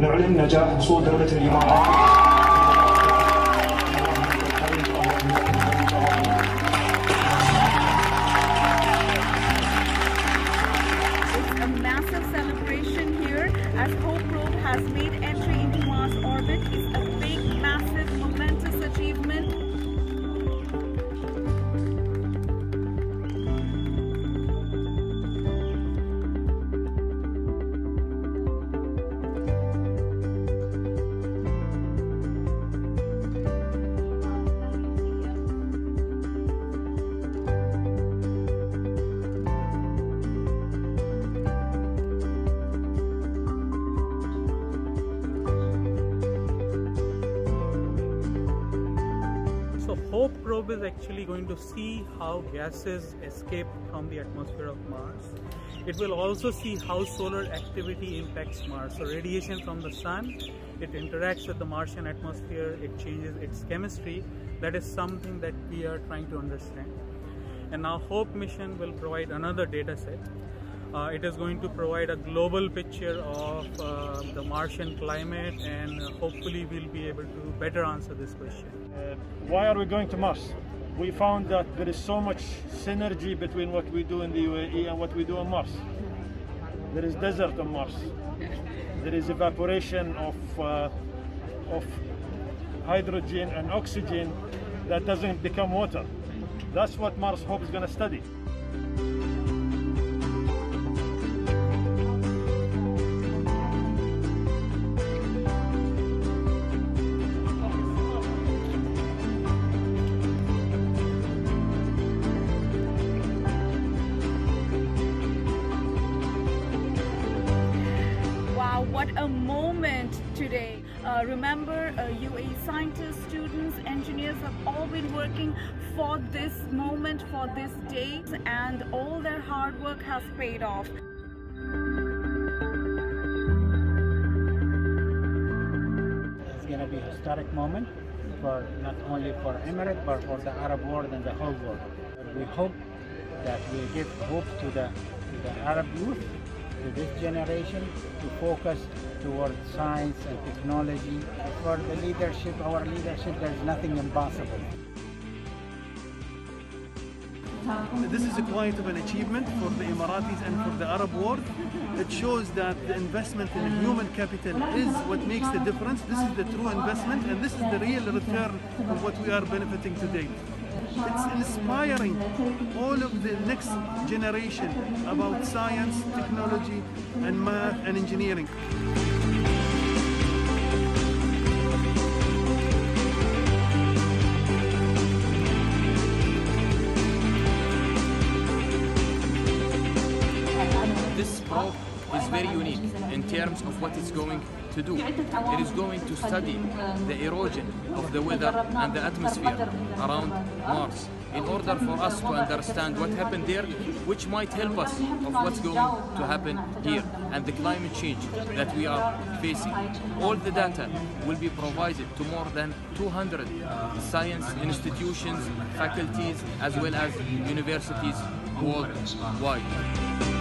نعلن نجاح وصول دولة الإمارات It's a massive Hope probe is actually going to see how gases escape from the atmosphere of Mars. It will also see how solar activity impacts Mars. So radiation from the sun, it interacts with the Martian atmosphere, it changes its chemistry. That is something that we are trying to understand. And now Hope mission will provide another data set. Uh, it is going to provide a global picture of uh, the Martian climate and hopefully we'll be able to better answer this question. Uh, why are we going to Mars? We found that there is so much synergy between what we do in the UAE and what we do on Mars. There is desert on Mars. There is evaporation of, uh, of hydrogen and oxygen that doesn't become water. That's what Mars Hope is going to study. Moment today. Uh, remember, uh, UAE scientists, students, engineers have all been working for this moment, for this day, and all their hard work has paid off. It's going to be a historic moment for not only for Emirates but for the Arab world and the whole world. We hope that we give hope to the, to the Arab youth, to this generation, to focus towards science and technology. For the leadership, our leadership, there's nothing impossible. This is a quite of an achievement for the Emiratis and for the Arab world. It shows that the investment in human capital is what makes the difference. This is the true investment and this is the real return of what we are benefiting today. It's inspiring all of the next generation about science, technology, and math and engineering. This probe is very unique in terms of what it's going to do. It is going to study the erosion of the weather and the atmosphere around Mars in order for us to understand what happened there, which might help us of what's going to happen here and the climate change that we are facing. All the data will be provided to more than 200 science institutions, faculties, as well as universities worldwide.